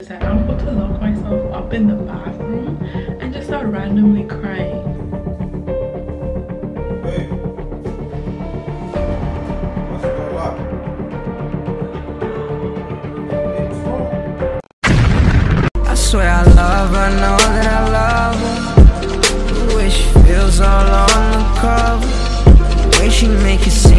I'm about to lock myself up in the bathroom and just start randomly crying. I swear I love her, know that I love her. The way she feels all on the cover. The way she make it seem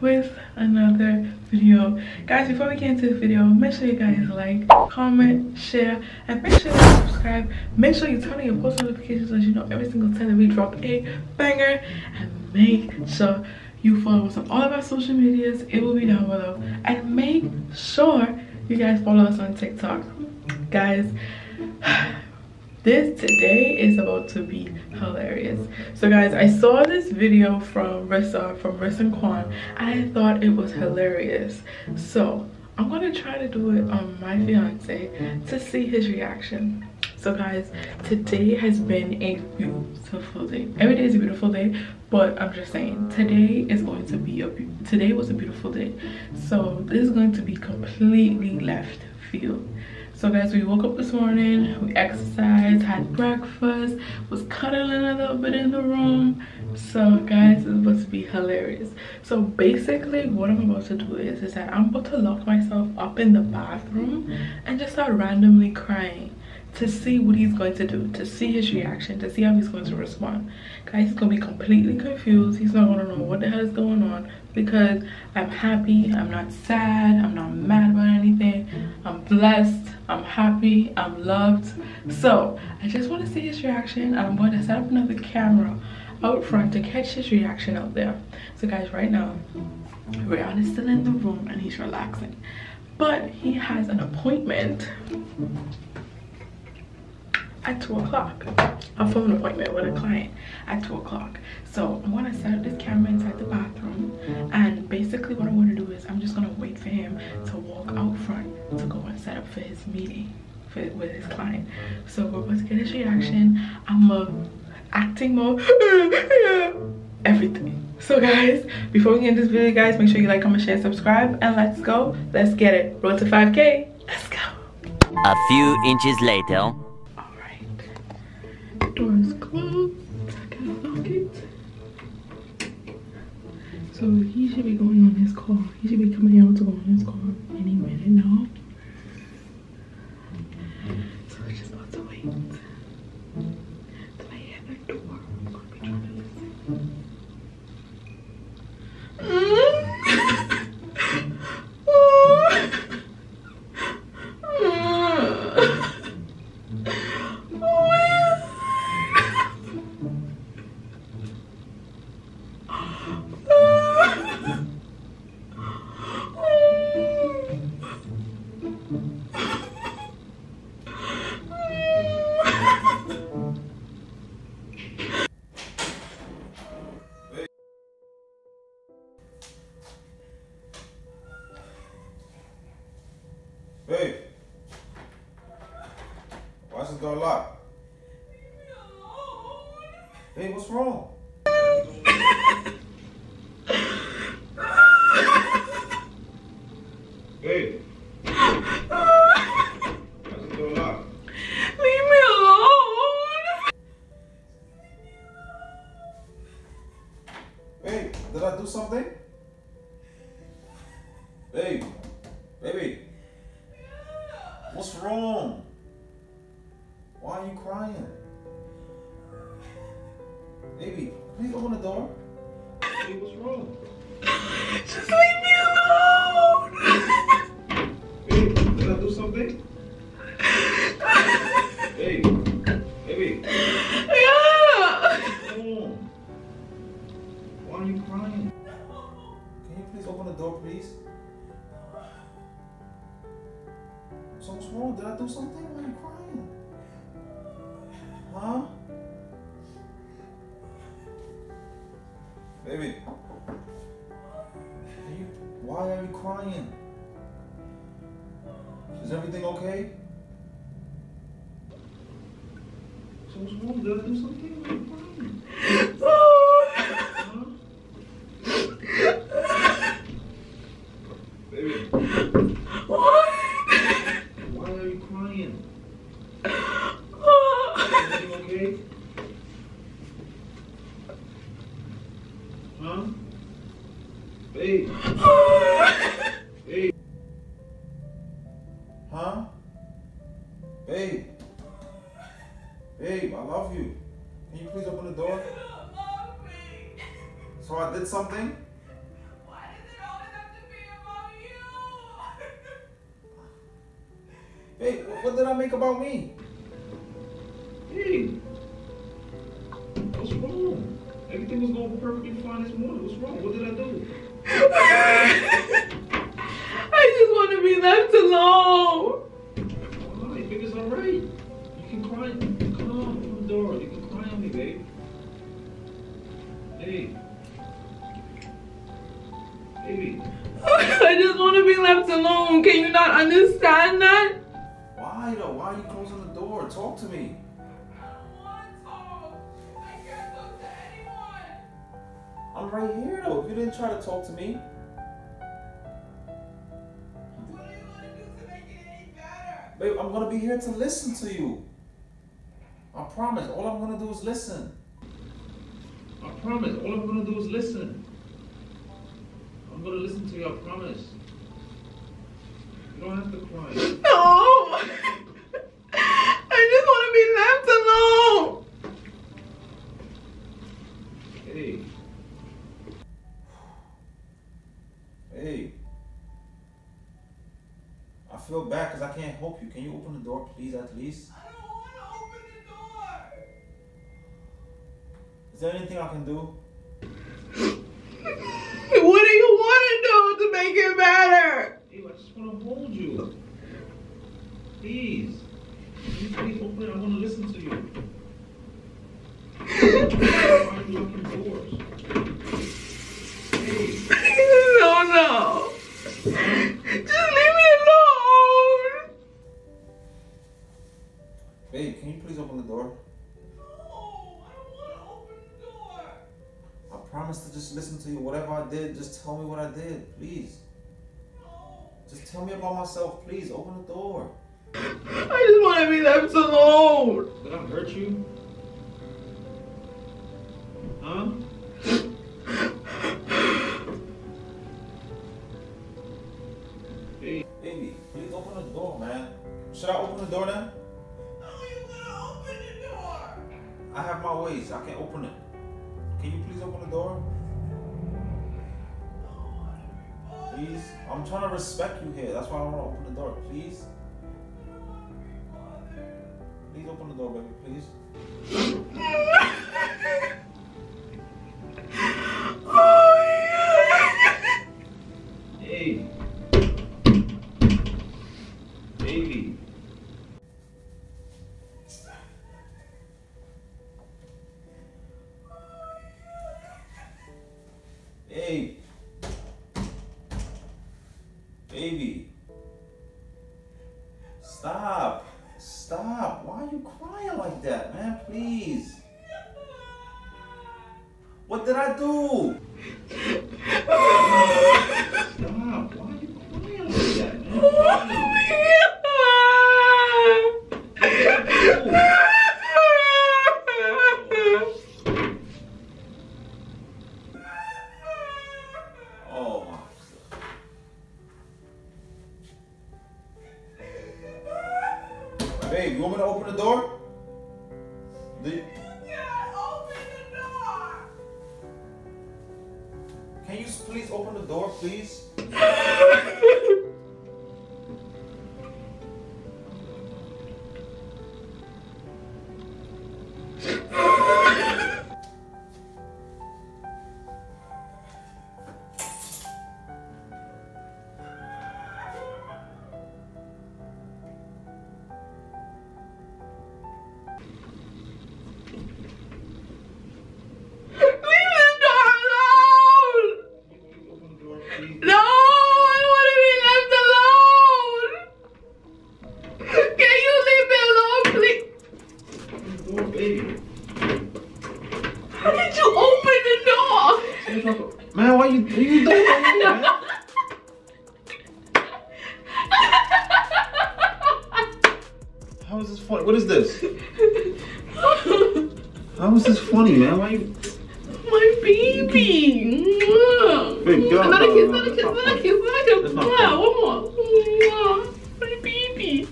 with another video. Guys, before we get into the video, make sure you guys like, comment, share, and make sure you subscribe. Make sure you turn on your post notifications so you know every single time that we drop a banger. And make sure you follow us on all of our social medias. It will be down below. And make sure you guys follow us on TikTok. Guys, this today is about to be hilarious. So guys i saw this video from rissa from rissa and Quan, and i thought it was hilarious. So i'm gonna try to do it on my fiance to see his reaction. So guys today has been a beautiful day. Every day is a beautiful day but i'm just saying today is going to be a today was a beautiful day. So this is going to be completely left field so guys, we woke up this morning, we exercised, had breakfast, was cuddling a little bit in the room. So guys, it's supposed to be hilarious. So basically what I'm about to do is, is that I'm about to lock myself up in the bathroom and just start randomly crying to see what he's going to do, to see his reaction, to see how he's going to respond. Guys, he's going to be completely confused. He's not going to know what the hell is going on because I'm happy, I'm not sad, I'm not mad about anything. I'm blessed, I'm happy, I'm loved. So, I just want to see his reaction. I'm going to set up another camera out front to catch his reaction out there. So guys, right now, is still in the room and he's relaxing. But he has an appointment at 2 o'clock. A phone appointment with a client at 2 o'clock. So I'm gonna set up this camera inside the bathroom and basically what I'm gonna do is I'm just gonna wait for him to walk out front to go and set up for his meeting for, with his client. So we're about to get his reaction. I'm uh, acting mode, everything. So guys, before we into this video guys, make sure you like, comment, share, subscribe, and let's go. Let's get it. Road to 5K. Let's go. A few inches later. So he should be going on his call. He should be coming out to go on his call any minute now. Is this door? Hey, what's wrong? hey. Why is this door locked? Leave me alone. Hey, did I do something? Hey, baby. What's wrong? Please? So what's wrong? Did I do something? Why are you crying? Huh? Baby. Can you, why are you crying? Is everything okay? So what's wrong? wrong? Did I do something? Why are you crying? Oh. Huh? Baby, What? why are you crying? Everything okay? Huh? Babe, babe. Huh? Babe. Babe, I love you. Can you please open the door? So I did something? Why does it always have to be about you? Babe, wh- what did I make about me? Hey, what's wrong? Everything was going perfectly fine this morning. What's wrong? What did I do? I just want to be left alone. Alright, babe, it's alright. You can cry. Come on, open the door. You can cry on me, babe. Hey. Baby. I just want to be left alone. Can you not understand that? Why though? Why are you closing the door? Talk to me. I'm right here though. If you didn't try to talk to me. What do you want to do to make it any better? Babe, I'm gonna be here to listen to you. I promise. All I'm gonna do is listen. I promise. All I'm gonna do is listen. I'm gonna listen to you. I promise. You don't have to cry. No. I just want to be left alone. Hey. Hey. I feel bad because I can't help you. Can you open the door, please, at least? I don't want to open the door. Is there anything I can do? What do you want to do to make it better? Hey, I just want to hold you. Please. Can you please open it? I want to listen to you. Why are you locking doors? Promise to just listen to you. Whatever I did, just tell me what I did, please. Just tell me about myself, please. Open the door. I just want to be left alone. Did I hurt you? Huh? Hey, baby, please open the door, man. Should I open the door then? Respect you here. That's why I want to open the door. Please? Please open the door, baby. Please. Baby. Stop. Stop. Why are you crying like that, man? Please. What did I do? Babe, you want me to open the door? No, I want to be left alone. Can you leave me alone, please? Oh, baby. How did you open the door? Man, why you, you doing that? How is this funny? What is this? How is this funny, man? Why you... Baby. Another kiss, another kiss, another kiss, another kiss. One more. My baby.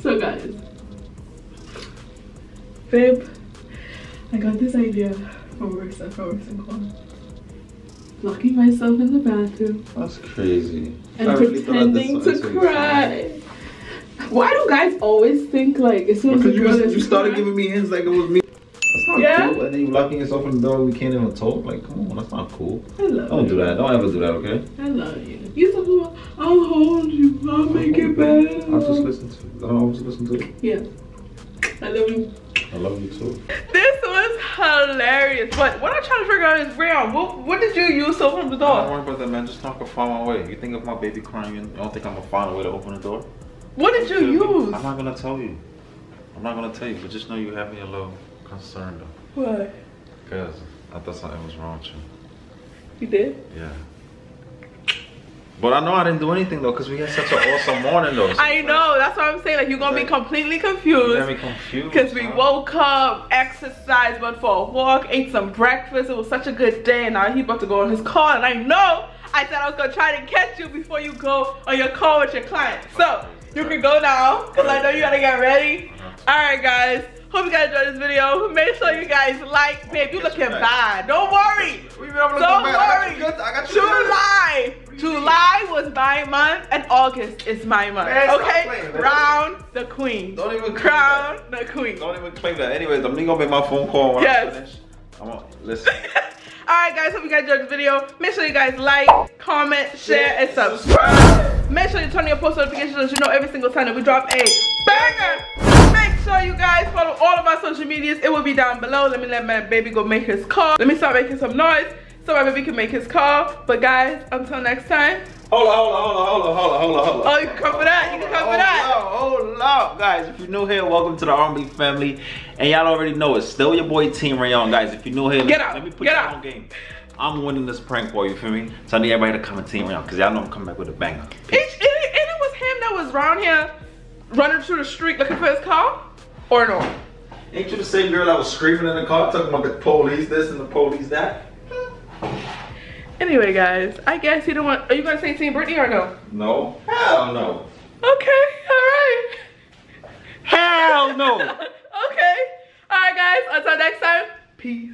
So guys, babe, I got this idea from Marissa, from Marissa. Locking myself in the bathroom That's crazy. and really pretending to that's what you cry. Why do guys always think like as soon as Because you, girl was, is you started giving me hints like it was me. That's not Yeah? cool. And then you locking yourself in the door. We can't even talk. Like, come on, that's not cool. I love you. Don't you. do that. Don't ever do that. Okay? I love you. You talk about I'll hold you, I'll make it better. I'll just listen to. I'll just listen to it. Yeah. I love you. I love you too. This was hilarious. But what I'm trying to figure out is Rayon, what what did you use to open the door? Don't door? worry about that, man. Just not gonna find my way. You think of my baby crying, you don't think I'm gonna find a way to open the door? What did you use? I'm not gonna tell you. I'm not gonna tell you, but just know you have me a little concerned though. What? Cause I thought something was wrong with you. You did? Yeah. But I know I didn't do anything though, cause we had such an awesome morning though. So I know. That's what I'm saying. Like you're gonna be completely Like, you got confused. me confused. Because we huh? woke up, exercised, went for a walk, ate some breakfast. It was such a good day. And now he's about to go on his call. And I know I said I was to try to catch you before you go on your call with your client. So you can go now because I know you got to get ready. Uh-huh. All right, guys. Hope you guys enjoyed this video. Make sure you guys like. Babe, you looking bad. Don't worry. What do you mean I'm looking Don't worry. I got you good. July. July was my month and August is my month. Okay? Crown the queen. Don't even claim crown the queen. Don't even claim that. Anyways, I'm gonna make my phone call when Yes. I finish. I'm gonna listen. Alright guys, hope you guys enjoyed the video. Make sure you guys like, comment, share, and subscribe. Make sure you turn on your post notifications so you know every single time that we drop a banger. Sure you guys follow all of our social medias. It will be down below. Let me let my baby go make his call. Let me start making some noise so my baby can make his call. But guys, until next time. Hold on, hold on, hold on, hold on, hold on, hold on, hold on. Oh, you can come for that. You can come for that. Hold up, guys. If you're new here, welcome to the R&B family. And y'all already know it's still your boy Team Rayon, guys. If you're new here, Get let, out, let me put get you out. on game. I'm winning this prank for you, feel me? So I need everybody to come and Team Rayon, because y'all know I'm coming back with a banger. And, and, and it was him that was around here running through the street looking for his car? Or no? Ain't you the same girl that was screaming in the car, talking about the police this and the police that? Hmm. Anyway, guys, I guess you don't want. Are you gonna say Team Britney or no? No. Hell no. Okay, alright. Hell no. okay. Alright, guys, until next time, peace.